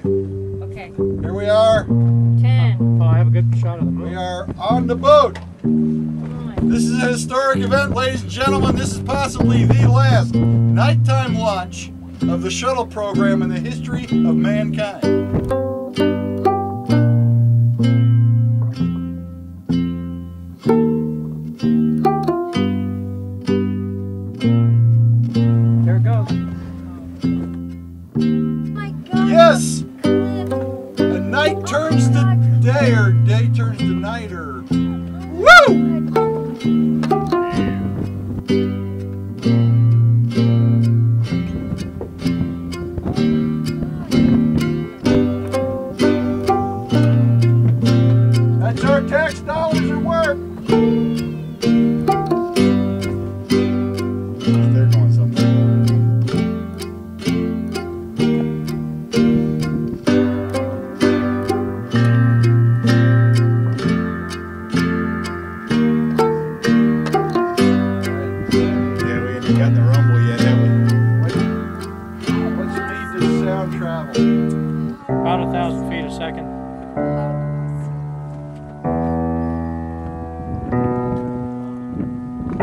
Okay. Here we are. Ten. Oh, I have a good shot of the We are on the boat. This is a historic event, ladies and gentlemen. This is possibly the last nighttime launch of the shuttle program in the history of mankind. There it goes. Oh my God. Yes, Cliff. a night turns to day, or day turns to night, or woo! The rumble yet, have we? What, what speed does sound travel? About a thousand feet a second. Oh,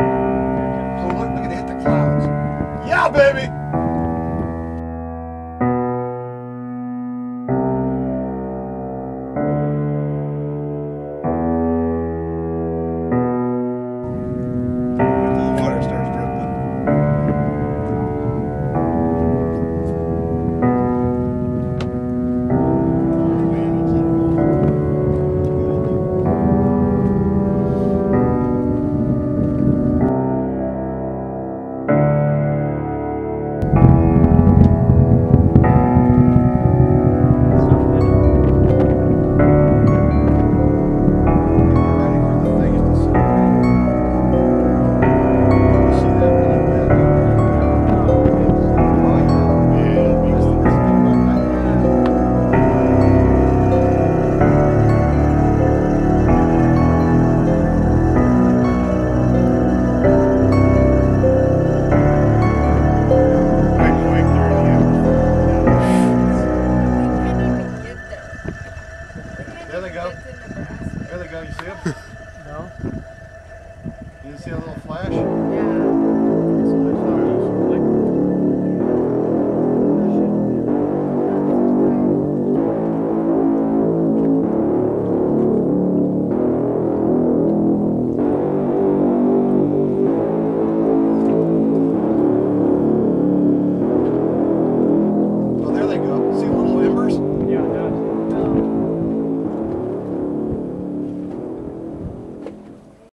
There they go. There they go. You see them? no. You see a little flash? Yeah.